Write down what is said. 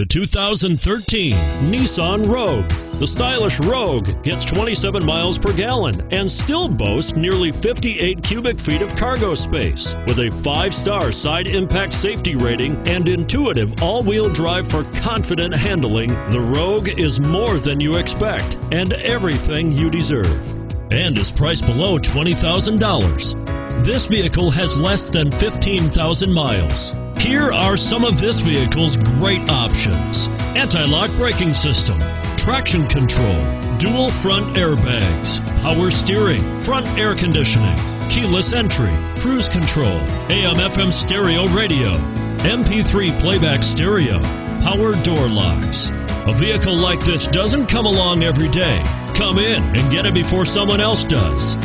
The 2013 Nissan Rogue. The stylish Rogue gets 27 miles per gallon and still boasts nearly 58 cubic feet of cargo space. With a five star side impact safety rating and intuitive all wheel drive for confident handling, the Rogue is more than you expect and everything you deserve. And is priced below $20,000. This vehicle has less than 15,000 miles. Here are some of this vehicle's great options anti lock braking system, traction control, dual front airbags, power steering, front air conditioning, keyless entry, cruise control, AM FM stereo radio, MP3 playback stereo, power door locks. A vehicle like this doesn't come along every day. Come in and get it before someone else does.